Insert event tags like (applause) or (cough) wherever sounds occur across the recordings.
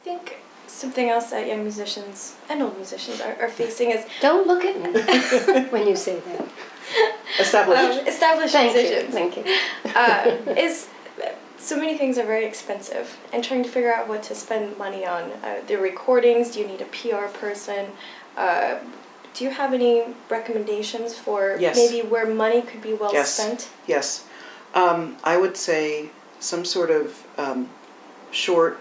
I think something else that young musicians and old musicians are, are facing is Don't look at me (laughs) when you say that. Established. um, established Thank you. musicians. Thank you. uh, (laughs) is so many things are very expensive and trying to figure out what to spend money on uh, the recordings do you need a pr person uh, do you have any recommendations for Yes. maybe where money could be well Yes. spent Yes. Um, I would say some sort of um, short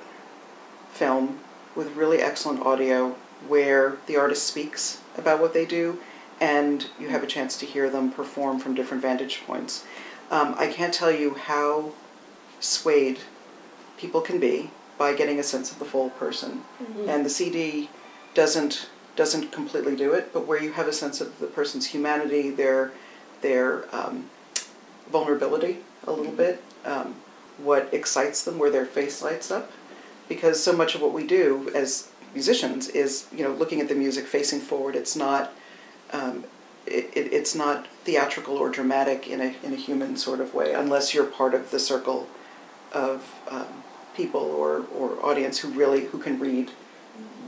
film with really excellent audio where the artist speaks about what they do and you have a chance to hear them perform from different vantage points. Um, I can't tell you how swayed people can be by getting a sense of the full person. And the CD doesn't doesn't completely do it, but where you have a sense of the person's humanity, their their um, vulnerability a little bit, um, what excites them, where their face lights up, because so much of what we do as musicians is you know looking at the music facing forward. It's not um, it, it, it's not theatrical or dramatic in a in a human sort of way, unless you're part of the circle of um, people or, or audience who really who can read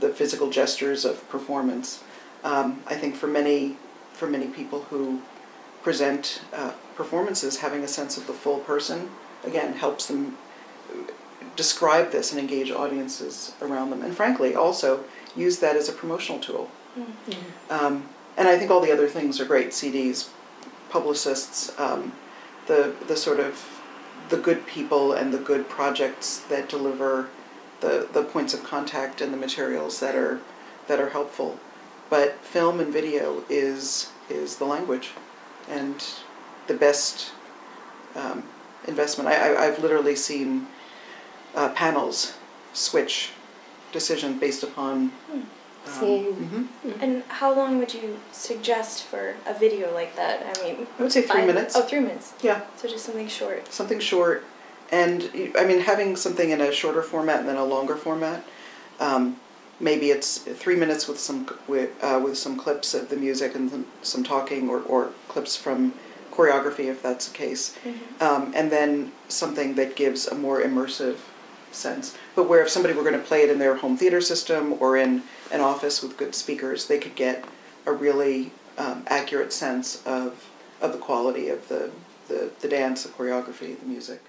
the physical gestures of performance. Um, I think for many for many people who present uh, performances, having a sense of the full person again helps them describe this and engage audiences around them, and frankly, also use that as a promotional tool. Um, and I think all the other things are great. CDs, publicists, um, the the sort of the good people and the good projects that deliver the, the points of contact and the materials that are that are helpful. But film and video is is the language, and the best um, investment. I, I I've literally seen uh, panels switch decision based upon. Um, Seeing. mhm. and how long would you suggest for a video like that i mean I would say three five- minutes. oh three minutes Yeah. so just something short something short, and I mean having something in a shorter format and then a longer format. Um, maybe it's three minutes with some with uh, with some clips of the music and some, some talking or, or clips from choreography if that's the case, um, and then something that gives a more immersive sense. But where if somebody were going to play it in their home theater system or in an office with good speakers, they could get a really um, accurate sense of of the quality of the, the, the dance, the choreography, the music.